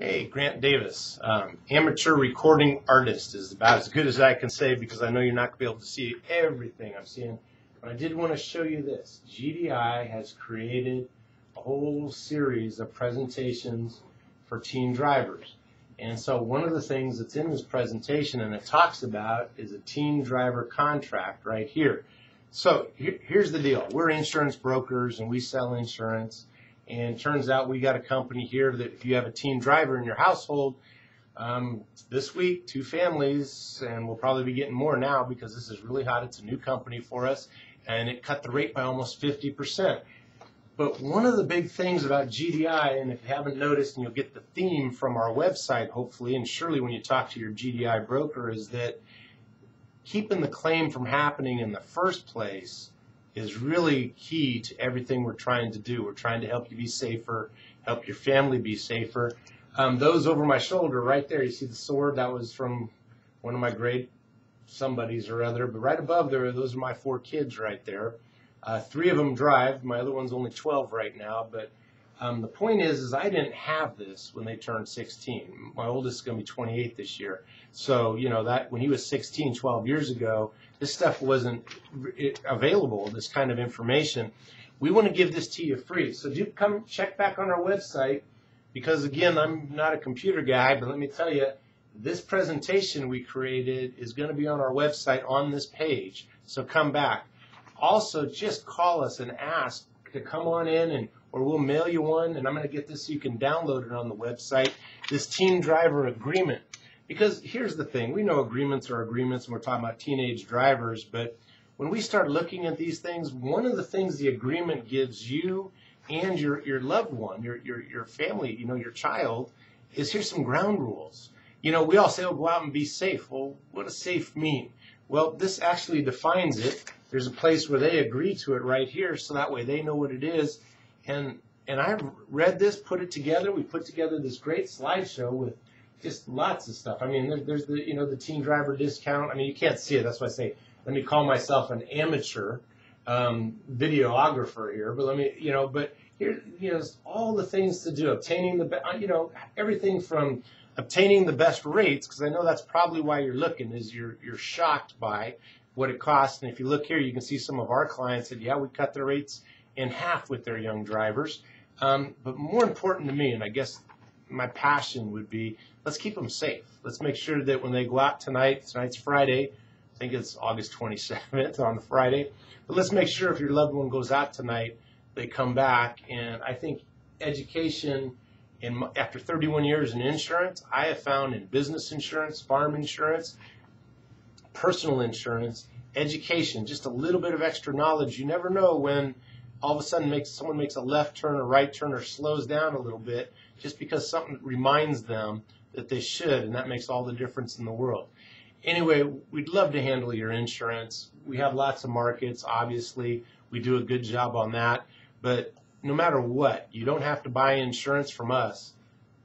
Hey, Grant Davis, um, amateur recording artist is about as good as I can say because I know you're not going to be able to see everything I'm seeing. But I did want to show you this. GDI has created a whole series of presentations for teen drivers. And so one of the things that's in this presentation and it talks about is a teen driver contract right here. So here, here's the deal. We're insurance brokers and we sell insurance. And turns out we got a company here that if you have a teen driver in your household, um, this week, two families, and we'll probably be getting more now because this is really hot. It's a new company for us, and it cut the rate by almost 50%. But one of the big things about GDI, and if you haven't noticed, and you'll get the theme from our website, hopefully, and surely when you talk to your GDI broker, is that keeping the claim from happening in the first place is really key to everything we're trying to do. We're trying to help you be safer, help your family be safer. Um, those over my shoulder, right there, you see the sword? That was from one of my great somebodies or other. But right above there, those are my four kids right there. Uh, three of them drive. My other one's only 12 right now. But um, the point is, is I didn't have this when they turned 16. My oldest is going to be 28 this year. So, you know, that when he was 16, 12 years ago, this stuff wasn't available, this kind of information. We want to give this to you free. So do come check back on our website because, again, I'm not a computer guy, but let me tell you, this presentation we created is going to be on our website on this page. So come back. Also, just call us and ask to come on in and or we'll mail you one and I'm going to get this so you can download it on the website. This teen driver agreement. Because here's the thing, we know agreements are agreements and we're talking about teenage drivers, but when we start looking at these things, one of the things the agreement gives you and your, your loved one, your, your, your family, you know, your child, is here's some ground rules. You know, we all say, oh, go out and be safe. Well, what does safe mean? Well, this actually defines it. There's a place where they agree to it right here, so that way they know what it is. And and I read this, put it together. We put together this great slideshow with just lots of stuff. I mean, there, there's the you know the teen driver discount. I mean, you can't see it. That's why I say let me call myself an amateur um, videographer here. But let me you know, but here you know all the things to do, obtaining the you know everything from obtaining the best rates because I know that's probably why you're looking is you're you're shocked by what it costs. And if you look here, you can see some of our clients said, yeah, we cut the rates in half with their young drivers. Um, but more important to me, and I guess my passion would be let's keep them safe. Let's make sure that when they go out tonight, tonight's Friday, I think it's August 27th on Friday, but let's make sure if your loved one goes out tonight, they come back. And I think education, in after 31 years in insurance, I have found in business insurance, farm insurance, personal insurance, education, just a little bit of extra knowledge. You never know when all of a sudden makes someone makes a left turn or right turn or slows down a little bit just because something reminds them that they should, and that makes all the difference in the world. Anyway, we'd love to handle your insurance. We have lots of markets, obviously. We do a good job on that. But no matter what, you don't have to buy insurance from us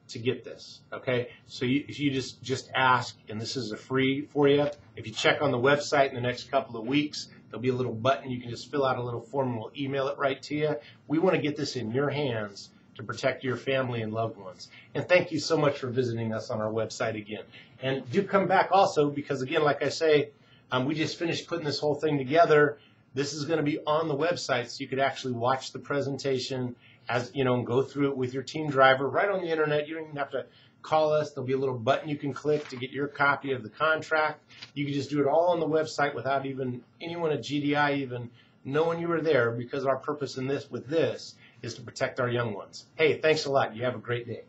to get this. Okay, so you, you just just ask, and this is a free for you. If you check on the website in the next couple of weeks, there'll be a little button you can just fill out a little form, and we'll email it right to you. We want to get this in your hands to protect your family and loved ones. And thank you so much for visiting us on our website again. And do come back also because, again, like I say, um, we just finished putting this whole thing together. This is going to be on the website so you could actually watch the presentation as you know and go through it with your team driver right on the internet. You don't even have to call us. There'll be a little button you can click to get your copy of the contract. You can just do it all on the website without even anyone at GDI even knowing you were there because our purpose in this with this is to protect our young ones. Hey, thanks a lot. You have a great day.